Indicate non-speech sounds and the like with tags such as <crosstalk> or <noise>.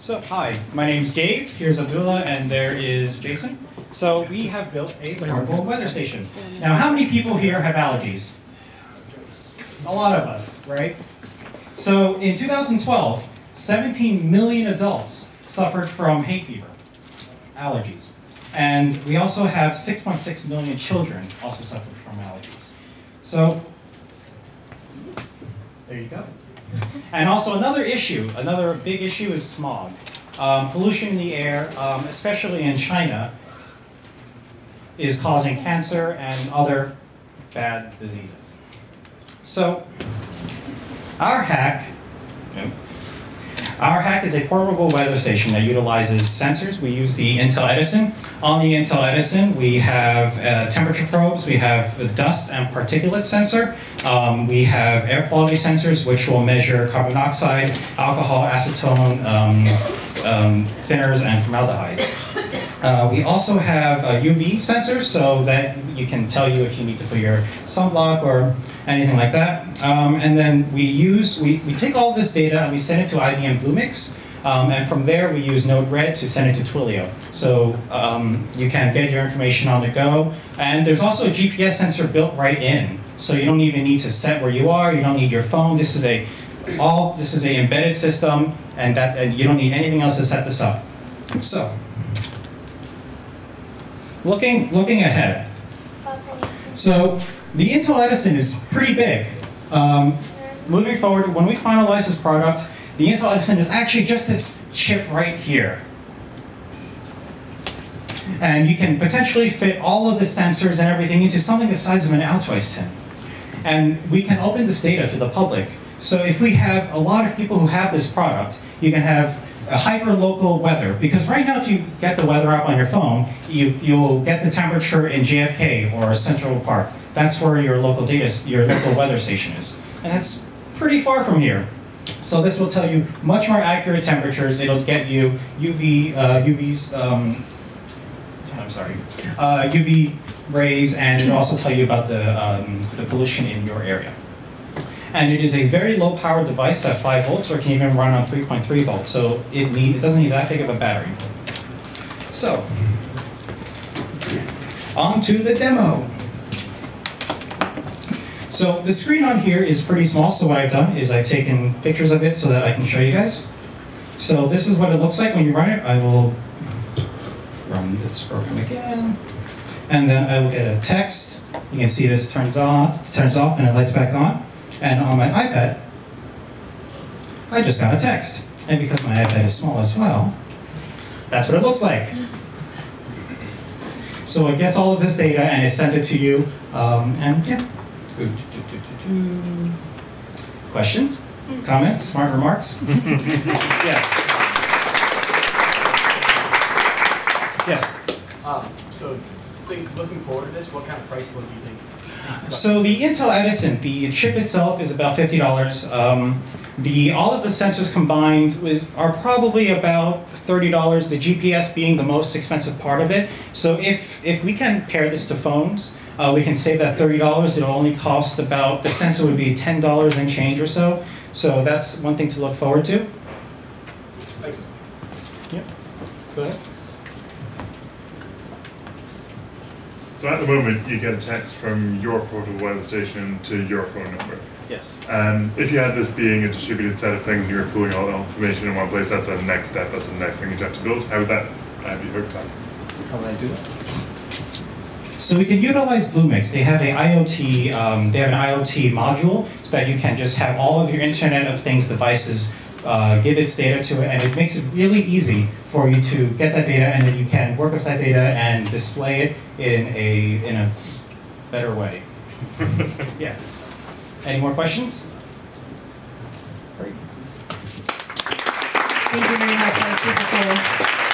So, hi, my name's Gabe, here's Abdullah, and there is Jason. So, we have built a portable weather station. Now, how many people here have allergies? A lot of us, right? So, in 2012, 17 million adults suffered from hay fever, allergies. And we also have 6.6 million children also suffered from allergies. So, there you go. And also another issue, another big issue is smog. Um, pollution in the air, um, especially in China, is causing cancer and other bad diseases. So, our hack, our hack is a portable weather station that utilizes sensors. We use the Intel Edison. On the Intel Edison, we have uh, temperature probes, we have a dust and particulate sensor, um, we have air quality sensors, which will measure carbon dioxide, alcohol, acetone, um, um, thinners, and formaldehydes. Uh, we also have a UV sensor so that you can tell you if you need to put your sunblock or anything like that. Um, and then we use, we, we take all this data and we send it to IBM Bluemix. Um, and from there, we use Node-RED to send it to Twilio. So um, you can get your information on the go. And there's also a GPS sensor built right in. So you don't even need to set where you are. You don't need your phone. This is a all. This is a embedded system, and that and you don't need anything else to set this up. So looking looking ahead. So the Intel Edison is pretty big. Um, moving forward, when we finalize this product, the Intel Edison is actually just this chip right here. And you can potentially fit all of the sensors and everything into something the size of an Altoids tin. And we can open this data to the public. So if we have a lot of people who have this product, you can have hyper-local weather. Because right now, if you get the weather app on your phone, you, you will get the temperature in JFK or Central Park. That's where your local data, your local weather station is. And that's pretty far from here. So this will tell you much more accurate temperatures. It'll get you UV, uh, UVs, um, I'm sorry, uh, UV rays, and it'll also tell you about the, um, the pollution in your area. And it is a very low power device at 5 volts, or can even run on 3.3 volts, so it, need, it doesn't need that big of a battery. So, on to the demo. So the screen on here is pretty small, so what I've done is I've taken pictures of it so that I can show you guys. So this is what it looks like when you run it. I will run this program again, and then I will get a text. You can see this turns on, turns off, and it lights back on. And on my iPad, I just got a text. And because my iPad is small as well, that's what it looks like. So it gets all of this data and it sends it to you, um, and yeah. Questions? Comments? Smart remarks? <laughs> yes. Yes. Um, so, think, looking forward to this, what kind of price point do you think? So the Intel Edison, the chip itself is about fifty dollars. Um, the all of the sensors combined with, are probably about thirty dollars. The GPS being the most expensive part of it. So if if we can pair this to phones, uh, we can save that thirty dollars. It'll only cost about the sensor would be ten dollars and change or so. So that's one thing to look forward to. Thanks. Yep. Go ahead. So at the moment, you get a text from your portable weather station to your phone number. Yes. And if you had this being a distributed set of things and you were pulling all the information in one place, that's a next step. That's the next thing you'd have to build. How would that uh, be hooked up? How would I do that? So we can utilize Bluemix. They have a IoT, um, they have an IoT module so that you can just have all of your Internet of Things devices uh, give its data to it, and it makes it really easy for you to get that data, and then you can work with that data and display it in a in a better way. <laughs> yeah. Any more questions? Great. Thank you very much.